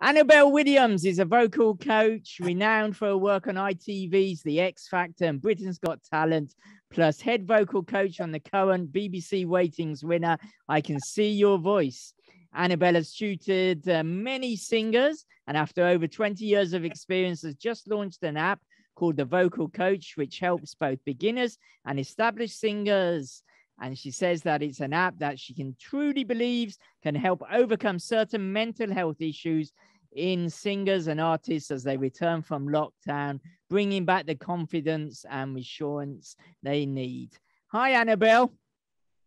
Annabel Williams is a vocal coach renowned for her work on ITV's The X Factor and Britain's Got Talent, plus head vocal coach on the current BBC Waitings winner, I Can See Your Voice. Annabel has tutored uh, many singers and after over 20 years of experience has just launched an app called The Vocal Coach, which helps both beginners and established singers and she says that it's an app that she can truly believes can help overcome certain mental health issues in singers and artists as they return from lockdown, bringing back the confidence and assurance they need. Hi, Annabel.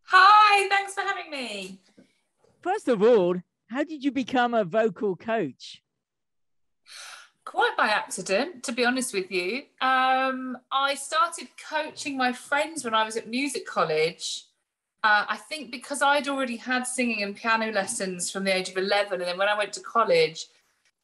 Hi, thanks for having me. First of all, how did you become a vocal coach? Quite by accident, to be honest with you. Um, I started coaching my friends when I was at music college. Uh, I think because I'd already had singing and piano lessons from the age of 11. And then when I went to college,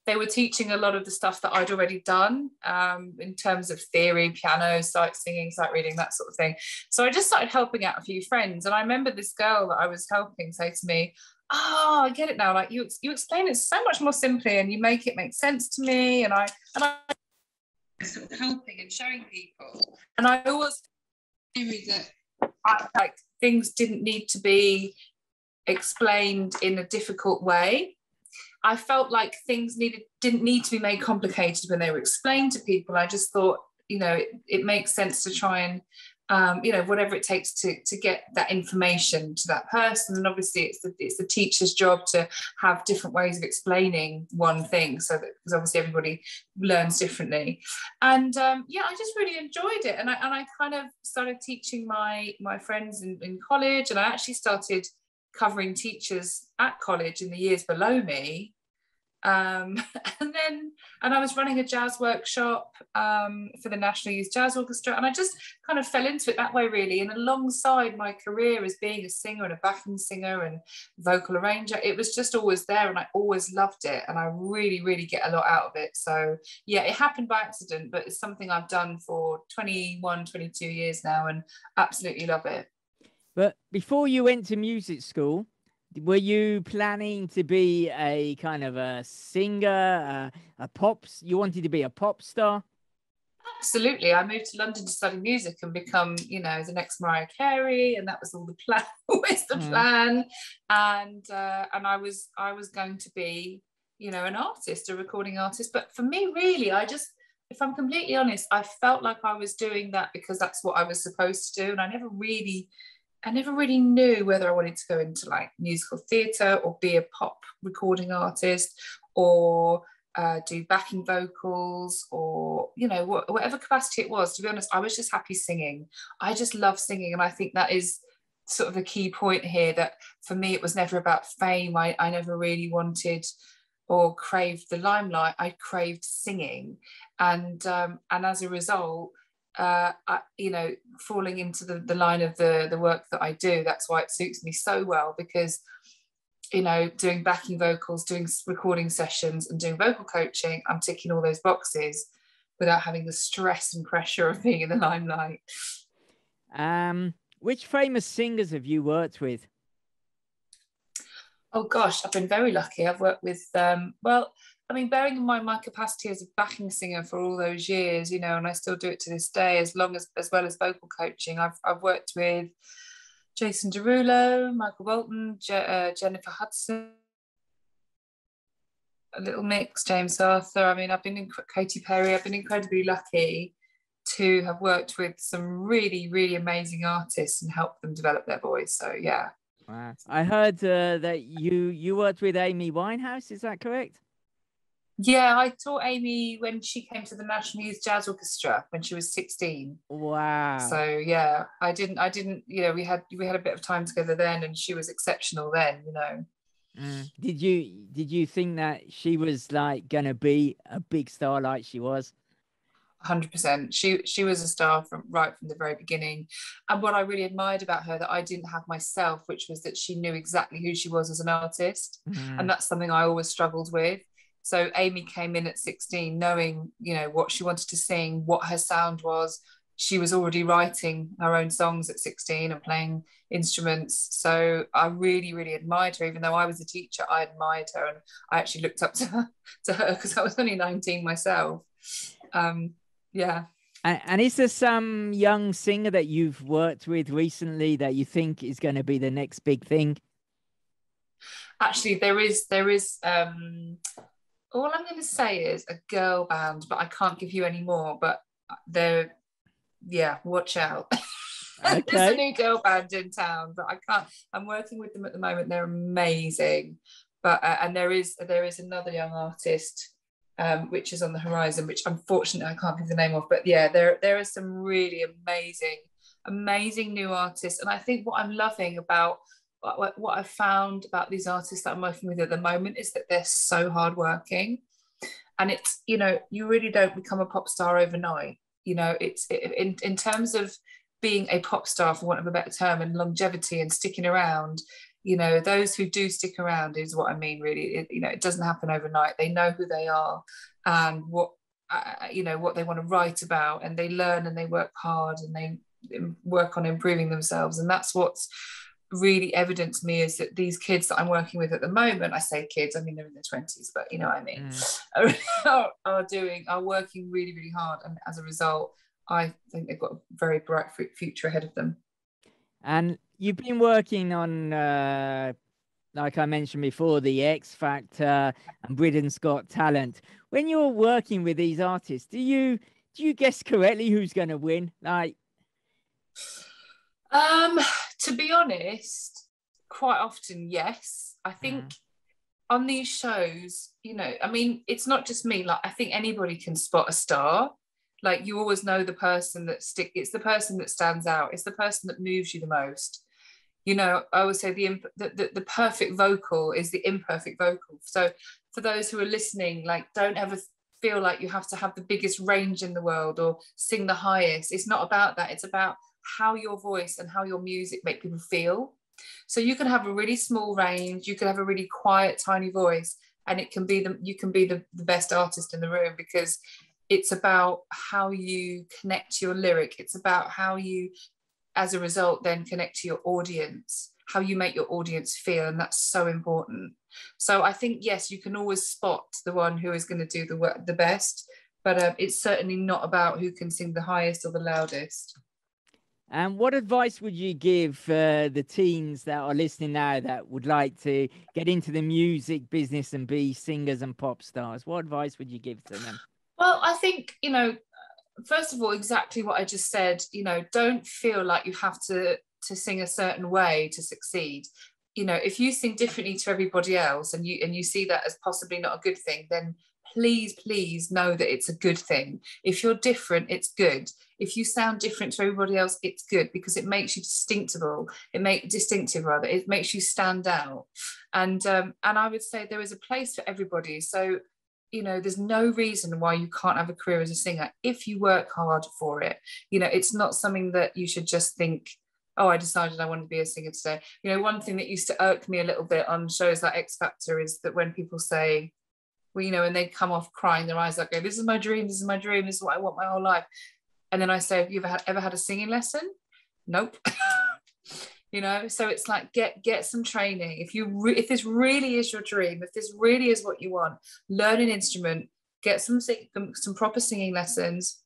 they were teaching a lot of the stuff that I'd already done um, in terms of theory, piano, sight singing, sight reading, that sort of thing. So I just started helping out a few friends. And I remember this girl that I was helping say to me, oh, I get it now. Like you, you explain it so much more simply, and you make it make sense to me. And I, and I, sort of helping and showing people. And I always knew that I, like things didn't need to be explained in a difficult way. I felt like things needed didn't need to be made complicated when they were explained to people. I just thought, you know, it, it makes sense to try and um, you know, whatever it takes to to get that information to that person. And obviously, it's the it's the teacher's job to have different ways of explaining one thing, so that because obviously everybody learns differently. And um, yeah, I just really enjoyed it, and I and I kind of started teaching my my friends in, in college, and I actually started covering teachers at college in the years below me um, and then, and I was running a jazz workshop um, for the National Youth Jazz Orchestra, and I just kind of fell into it that way, really. And alongside my career as being a singer and a backing singer and vocal arranger, it was just always there, and I always loved it, and I really, really get a lot out of it. So, yeah, it happened by accident, but it's something I've done for 21, 22 years now, and absolutely love it. But before you went to music school, were you planning to be a kind of a singer, uh, a pop? You wanted to be a pop star? Absolutely. I moved to London to study music and become, you know, the next Mariah Carey, and that was all the plan, always the mm. plan. And uh, and I was I was going to be, you know, an artist, a recording artist. But for me, really, I just, if I'm completely honest, I felt like I was doing that because that's what I was supposed to do, and I never really I never really knew whether I wanted to go into like musical theatre or be a pop recording artist or uh, do backing vocals or you know wh- whatever capacity it was. To be honest, I was just happy singing. I just love singing, and I think that is sort of the key point here. That for me, it was never about fame. I, I never really wanted or craved the limelight. I craved singing, and um, and as a result uh, I, you know, falling into the, the line of the, the work that I do. That's why it suits me so well because, you know, doing backing vocals, doing recording sessions, and doing vocal coaching, I'm ticking all those boxes without having the stress and pressure of being in the limelight. Um, which famous singers have you worked with? Oh gosh, I've been very lucky. I've worked with um, well, I mean, bearing in mind my capacity as a backing singer for all those years, you know, and I still do it to this day, as long as as well as vocal coaching. I've I've worked with Jason Derulo, Michael Bolton, Je- uh, Jennifer Hudson, a Little Mix, James Arthur. I mean, I've been in Katy Perry. I've been incredibly lucky to have worked with some really, really amazing artists and helped them develop their voice. So yeah. Wow. I heard uh, that you you worked with Amy Winehouse. Is that correct? Yeah, I taught Amy when she came to the National Youth Jazz Orchestra when she was 16. Wow. So yeah, I didn't I didn't, you know, we had we had a bit of time together then and she was exceptional then, you know. Mm. Did you did you think that she was like gonna be a big star like she was? 100% she she was a star from right from the very beginning and what i really admired about her that i didn't have myself which was that she knew exactly who she was as an artist mm. and that's something i always struggled with so Amy came in at 16 knowing, you know, what she wanted to sing, what her sound was, she was already writing her own songs at 16 and playing instruments. So I really, really admired her. Even though I was a teacher, I admired her and I actually looked up to her to her because I was only 19 myself. Um, yeah. And, and is there some young singer that you've worked with recently that you think is going to be the next big thing? Actually, there is there is um all I'm going to say is a girl band, but I can't give you any more. But they're yeah, watch out. Okay. There's a new girl band in town, but I can't. I'm working with them at the moment. They're amazing, but uh, and there is there is another young artist, um, which is on the horizon, which unfortunately I can't give the name of. But yeah, there there are some really amazing, amazing new artists, and I think what I'm loving about what, what I've found about these artists that I'm working with at the moment is that they're so hardworking, and it's you know you really don't become a pop star overnight. You know it's in, in terms of being a pop star for want of a better term and longevity and sticking around you know those who do stick around is what i mean really. It, you know it doesn't happen overnight. They know who they are and what uh, you know what they want to write about and they learn and they work hard and they work on improving themselves. And that's what's really evident to me is that these kids that I'm working with at the moment, I say kids, I mean they're in their 20s, but you know what I mean, mm. are, are, doing, are working really, really hard. And as a result, I think they've got a very bright future ahead of them. And you've been working on, uh, like I mentioned before, the X Factor and Britain's Got Talent. When you're working with these artists, do you do you guess correctly who's going to win? Like, um, to be honest, quite often, yes. I think mm. on these shows, you know, I mean, it's not just me. Like, I think anybody can spot a star. Like, you always know the person that stick. It's the person that stands out. It's the person that moves you the most. You know, I would say the, the, the, the perfect vocal is the imperfect vocal. So, for those who are listening, like, don't ever feel like you have to have the biggest range in the world or sing the highest. It's not about that. It's about how your voice and how your music make people feel. So you can have a really small range, you can have a really quiet, tiny voice, and it can be the you can be the, the best artist in the room because it's about how you connect your lyric. It's about how you, as a result, then connect to your audience, how you make your audience feel, and that's so important. So I think yes, you can always spot the one who is going to do the work the best, but um, it's certainly not about who can sing the highest or the loudest. And what advice would you give uh, the teens that are listening now that would like to get into the music business and be singers and pop stars? What advice would you give to them? Well, I think, you know, first of all, exactly what I just said, you know, don't feel like you have to to sing a certain way to succeed. You know, if you sing differently to everybody else and you and you see that as possibly not a good thing, then please, please know that it's a good thing. If you're different, it's good. If you sound different to everybody else, it's good because it makes you distinctible. It make distinctive rather. It makes you stand out. And um, and I would say there is a place for everybody. So you know there's no reason why you can't have a career as a singer if you work hard for it you know it's not something that you should just think oh i decided i want to be a singer today you know one thing that used to irk me a little bit on shows like x factor is that when people say well, you know, and they come off crying their eyes like, this is my dream, this is my dream, this is what I want my whole life. And then I say, have you ever had, ever had a singing lesson? Nope. you know, so it's like get get some training. If you re- if this really is your dream, if this really is what you want, learn an instrument, get some some proper singing lessons.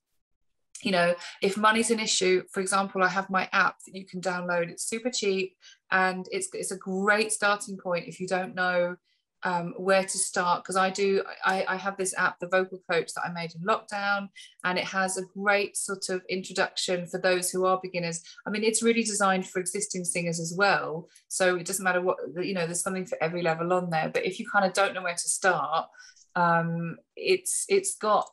You know, if money's an issue, for example, I have my app that you can download. It's super cheap and it's it's a great starting point if you don't know um, where to start because I do I, I have this app the vocal coach that I made in lockdown and it has a great sort of introduction for those who are beginners. I mean it's really designed for existing singers as well so it doesn't matter what you know there's something for every level on there but if you kind of don't know where to start um, it's it's got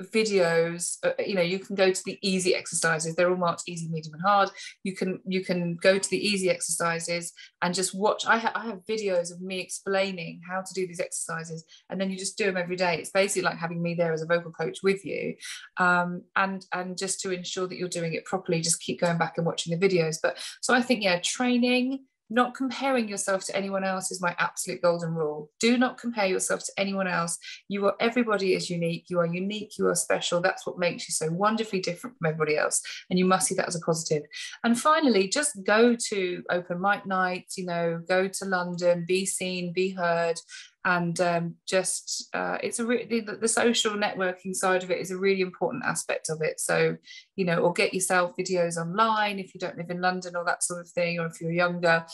videos uh, you know you can go to the easy exercises. They're all marked easy medium and hard. You can you can go to the easy exercises and just watch. I, ha- I have videos of me explaining how to do these exercises and then you just do them every day. It's basically like having me there as a vocal coach with you um, and and just to ensure that you're doing it properly just keep going back and watching the videos. But so i think yeah training not comparing yourself to anyone else is my absolute golden rule. Do not compare yourself to anyone else. You are everybody is unique. You are unique. You are special. That's what makes you so wonderfully different from everybody else. And you must see that as a positive. And finally, just go to open mic nights, you know, go to London, be seen, be heard, and um, just uh, it's a really the, the, social networking side of it is a really important aspect of it. So you know or get yourself videos online if you don't live in london or that sort of thing or if you're younger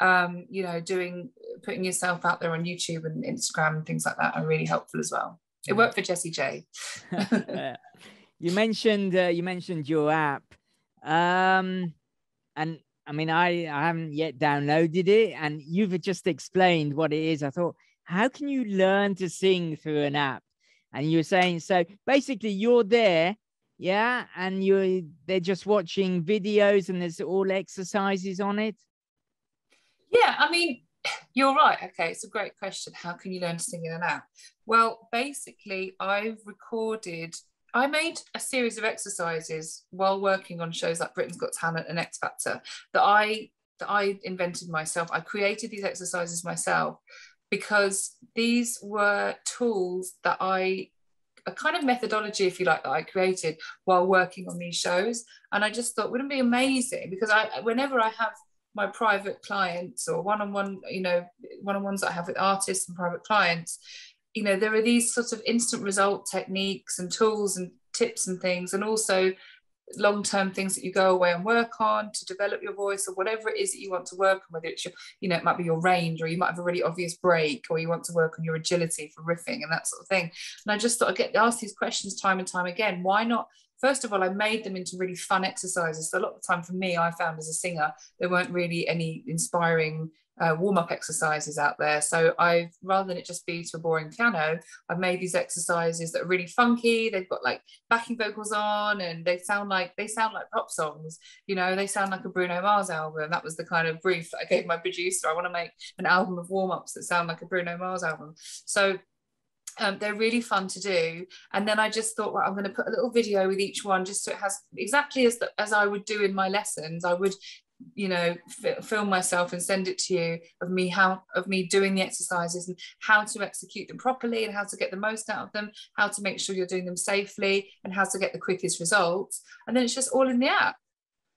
um, you know doing putting yourself out there on youtube and instagram and things like that are really helpful as well. It worked for Jessie J. You mentioned uh, you mentioned your app. Um, and I mean, I, I haven't yet downloaded it, and you've just explained what it is. I thought how can you learn to sing through an app? And you're saying, so basically you're there, yeah, and you're they're just watching videos and there's all exercises on it. Yeah, I mean, you're right. Okay, it's a great question. How can you learn to sing in an app? Well, basically, I've recorded I made a series of exercises while working on shows like Britain's Got Talent and X Factor that I that I invented myself. I created these exercises myself because these were tools that I a kind of methodology, if you like, that I created while working on these shows. And I just thought, wouldn't it be amazing? Because I, whenever I have my private clients or one-on-one, you know, one-on-ones that I have with artists and private clients, you know, there are these sort of instant result techniques and tools and tips and things, and also long-term things that you go away and work on to develop your voice or whatever it is that you want to work on whether it's your you know it might be your range or you might have a really obvious break or you want to work on your agility for riffing and that sort of thing. And i just thought i get asked these questions time and time again. Why not first of all i made them into really fun exercises. So a lot of the time for me i found as a singer there weren't really any inspiring uh, warm up exercises out there. So I've rather than it just be to a boring piano, I've made these exercises that are really funky. They've got like backing vocals on, and they sound like they sound like pop songs. You know, they sound like a Bruno Mars album. That was the kind of brief that I gave my producer. I want to make an album of warm ups that sound like a Bruno Mars album. So um, they're really fun to do. And then I just thought, well, I'm going to put a little video with each one just so it has exactly as, the, as I would do in my lessons. I would you know f- film myself and send it to you of me how of me doing the exercises and how to execute them properly and how to get the most out of them how to make sure you're doing them safely and how to get the quickest results. And then it's just all in the app.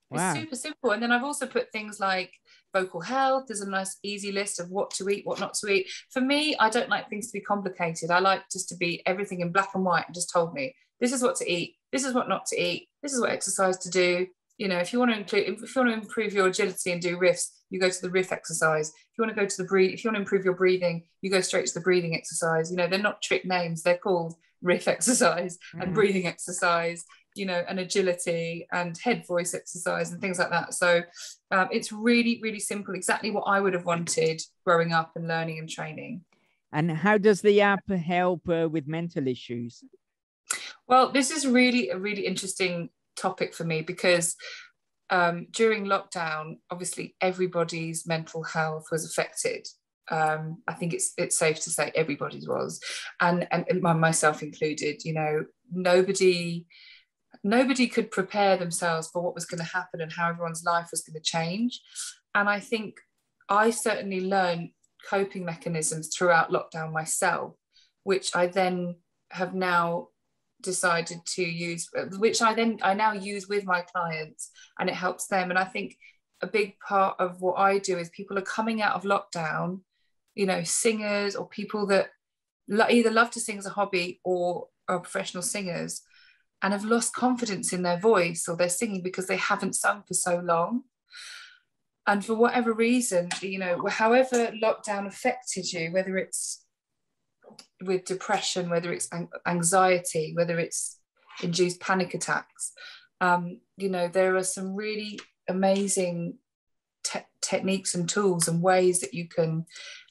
Wow. it's super simple. And then i've also put things like vocal health. There's a nice easy list of what to eat what not to eat. For me i don't like things to be complicated. I like just to be everything in black and white and just told me this is what to eat. This is what not to eat. This is what exercise to do you know, if you want to include, if you want to improve your agility and do riffs, you go to the riff exercise. If you want to go to the breathe, if you want to improve your breathing, you go straight to the breathing exercise. You know, they're not trick names; they're called riff exercise mm. and breathing exercise. You know, and agility and head voice exercise and things like that. So um, it's really, really simple. Exactly what I would have wanted growing up and learning and training. And how does the app help uh, with mental issues? Well, this is really a really interesting topic for me because um, during lockdown, obviously everybody's mental health was affected. Um, I think it's it's safe to say everybody's was, and and myself included. You know, nobody nobody could prepare themselves for what was going to happen and how everyone's life was going to change. And I think I certainly learned coping mechanisms throughout lockdown myself, which I then have now decided to use which i then i now use with my clients and it helps them. And i think a big part of what i do is people are coming out of lockdown you know singers or people that either love to sing as a hobby or are professional singers and have lost confidence in their voice or their singing because they haven't sung for so long. And for whatever reason you know however lockdown affected you whether it's with depression, whether it's anxiety, whether it's induced panic attacks. Um, you know, there are some really amazing te- techniques and tools and ways that you can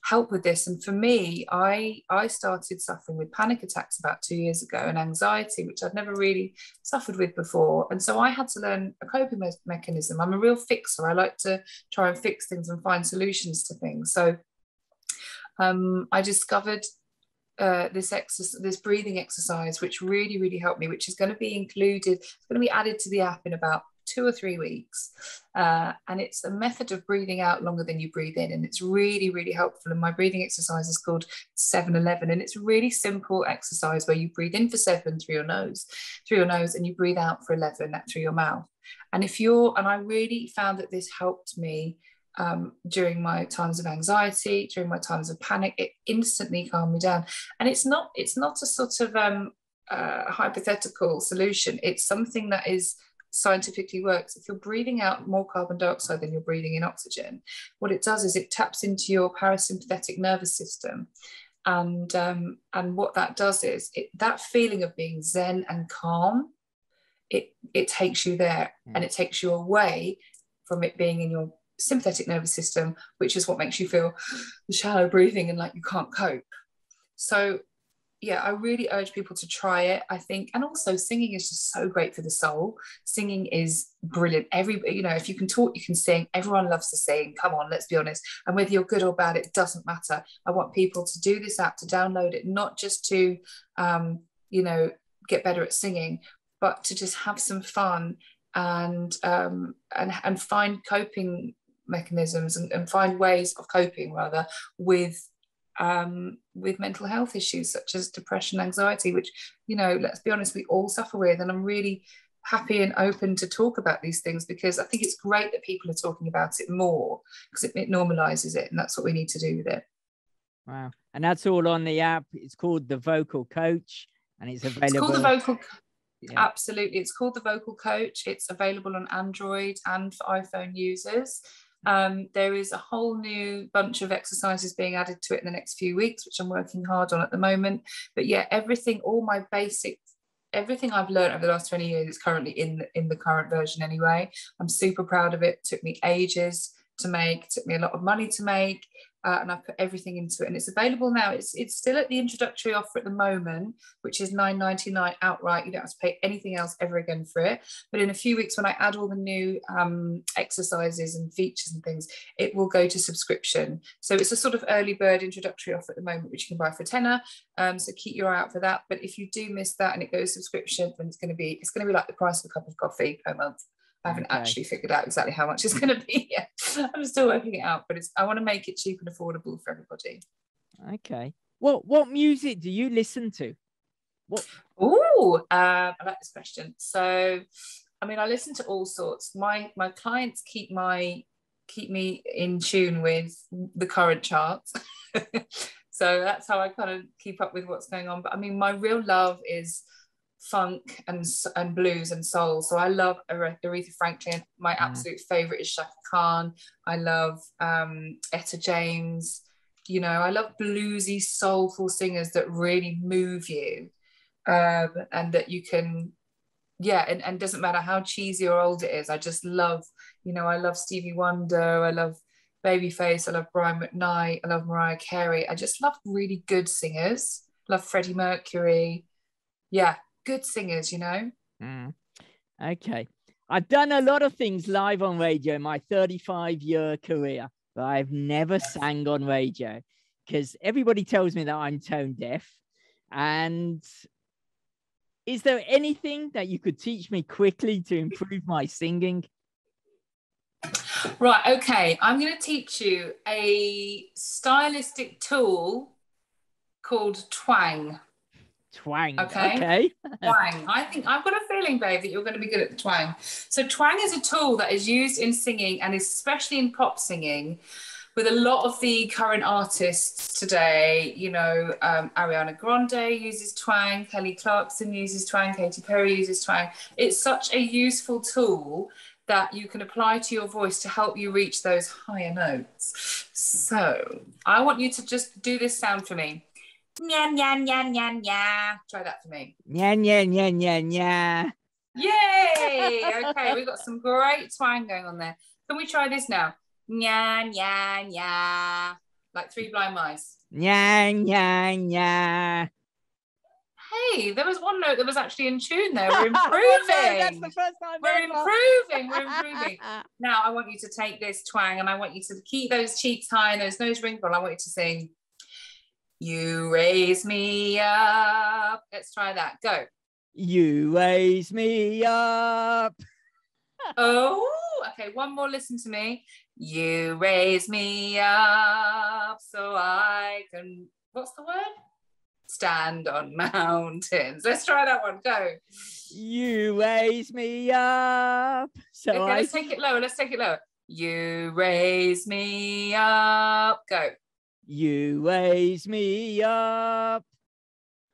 help with this. And for me, I I started suffering with panic attacks about two years ago and anxiety, which I'd never really suffered with before. And so I had to learn a coping me- mechanism. I'm a real fixer. I like to try and fix things and find solutions to things. So um, I discovered uh, this exercise, this breathing exercise, which really, really helped me, which is going to be included, it's going to be added to the app in about two or three weeks. Uh, and it's a method of breathing out longer than you breathe in. And it's really, really helpful. And my breathing exercise is called 711. And it's a really simple exercise where you breathe in for seven through your nose, through your nose, and you breathe out for 11 through your mouth. And if you're, and I really found that this helped me um, during my times of anxiety, during my times of panic, it instantly calmed me down. And it's not, it's not a sort of um, uh, hypothetical solution. It's something that is scientifically works. If you're breathing out more carbon dioxide than you're breathing in oxygen, what it does is it taps into your parasympathetic nervous system. And, um, and what that does is it, that feeling of being zen and calm, it, it takes you there mm. and it takes you away from it being in your sympathetic nervous system, which is what makes you feel the shallow breathing and like you can't cope. So yeah, I really urge people to try it. I think, and also singing is just so great for the soul. Singing is brilliant. Every, you know, if you can talk, you can sing. Everyone loves to sing. Come on, let's be honest. And whether you're good or bad, it doesn't matter. I want people to do this app, to download it, not just to, um, you know, get better at singing, but to just have some fun and um, and and find coping mechanisms and, and find ways of coping rather with um, with mental health issues such as depression, anxiety, which, you know, let's be honest, we all suffer with. And I'm really happy and open to talk about these things because I think it's great that people are talking about it more because it, it normalizes it. And that's what we need to do with it. Wow. And that's all on the app. It's called the Vocal Coach and it's available. It's called the Vocal yeah. Absolutely. It's called the Vocal Coach. It's available on Android and for iPhone users. Um, there is a whole new bunch of exercises being added to it in the next few weeks, which I'm working hard on at the moment. But yeah, everything, all my basic, everything I've learned over the last 20 years is currently in the, in the current version anyway. I'm super proud of it. it took me ages to make, took me a lot of money to make uh, and I've put everything into it. And it's available now. It's it's still at the introductory offer at the moment, which is nine ninety nine outright. You don't have to pay anything else ever again for it. But in a few weeks, when I add all the new um, exercises and features and things, it will go to subscription. So it's a sort of early bird introductory offer at the moment, which you can buy for tenner. Um, so keep your eye out for that. But if you do miss that and it goes subscription, then it's going to be it's going to be like the price of a cup of coffee per month. I haven't okay. actually figured out exactly how much it's going to be yet. I'm still working it out, but it's I want to make it cheap and affordable for everybody. Okay. What what music do you listen to? What? Oh, uh, I like this question. So, I mean, I listen to all sorts. My my clients keep my keep me in tune with the current charts. so that's how I kind of keep up with what's going on. But I mean, my real love is funk and and blues and soul. So I love Aretha Franklin. My mm. absolute favorite is Chaka Khan. I love um, Etta James. You know, I love bluesy, soulful singers that really move you, um, and that you can, yeah, and, and doesn't matter how cheesy or old it is. I just love, you know, I love Stevie Wonder. I love Babyface. I love Brian McKnight. I love Mariah Carey. I just love really good singers. Love Freddie Mercury. Yeah, good singers, you know. Mm. Okay. I've done a lot of things live on radio in my 35 year career, but I've never sang on radio because everybody tells me that I'm tone deaf. And is there anything that you could teach me quickly to improve my singing? Right, okay. I'm going to teach you a stylistic tool called twang. Twang. Okay. Okay. twang. I think I've got a feeling, babe, that you're going to be good at the twang. So twang is a tool that is used in singing and especially in pop singing with a lot of the current artists today, you know, um, Ariana Grande uses twang, Kelly Clarkson uses twang, Katy Perry uses twang. It's such a useful tool that you can apply to your voice to help you reach those higher notes. So I want you to just do this sound for me. Nya, nya, nya, nya, nya. Try that for me. Nya, nya, nya, nya, nya. Yay! Okay, we've got some great twang going on there. Can we try this now? Nya, nya, nya. Like three blind mice. Nya, nya, nya. Hey, there was one note that was actually in tune there. We're improving. Oh, that's the first time. We're improving. We're improving. now I want you to take this twang and I want you to keep those cheeks high and those nose wrinkles. I want you to sing. You raise me up. Let's try that. Go. You raise me up. oh, okay. One more. Listen to me. You raise me up so I can. What's the word? Stand on mountains. Let's try that one. Go. You raise me up. So okay, I let's take it lower. Let's take it lower. You raise me up. Go. You raise me up.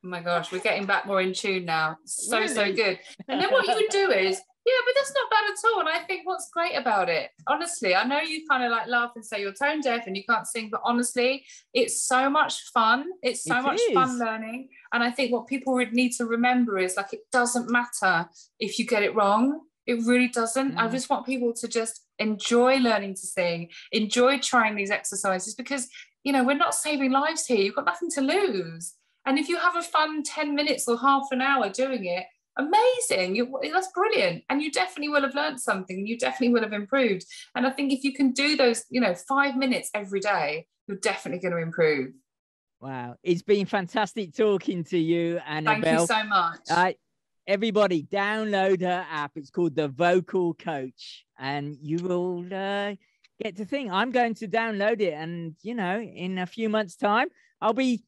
Oh my gosh, we're getting back more in tune now. So, so good. And then what you would do is, yeah, but that's not bad at all. And I think what's great about it, honestly, I know you kind of like laugh and say you're tone deaf and you can't sing, but honestly, it's so much fun. It's so It much is. fun learning. And I think what people would need to remember is like, it doesn't matter if you get it wrong. It really doesn't. I Mm. just want people to just enjoy learning to sing, enjoy trying these exercises because, you know, we're not saving lives here. You've got nothing to lose. And if you have a fun 10 minutes or half an hour doing it, amazing. You, that's brilliant. And you definitely will have learned something. You definitely will have improved. And I think if you can do those, you know, five minutes every day, you're definitely going to improve. Wow, it's been fantastic talking to you, And Thank you so much. Uh, everybody, download her app. It's called the Vocal Coach, and you will uh, get to think. I'm going to download it, and you know, in a few months' time, I'll be,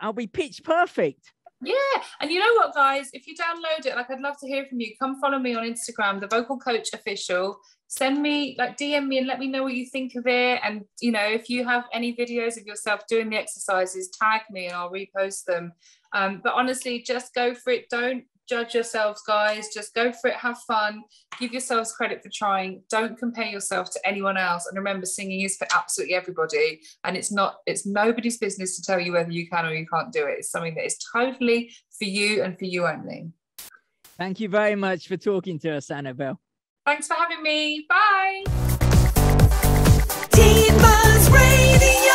I'll be pitch perfect. Yeah, and you know what, guys? If you download it, like I'd love to hear from you. Come follow me on Instagram, the Vocal Coach Official. Send me, like, DM me and let me know what you think of it. And you know, if you have any videos of yourself doing the exercises, tag me and I'll repost them. Um, but honestly, just go for it. Don't judge yourselves, guys. Just go for it. Have fun. Give yourselves credit for trying. Don't compare yourself to anyone else. And remember, singing is for absolutely everybody. And it's not, it's nobody's business to tell you whether you can or you can't do it. It's something that is totally for you and for you only. Thank you very much for talking to us, Annabel. Thanks for having me. Bye. Teen Buzz Radio.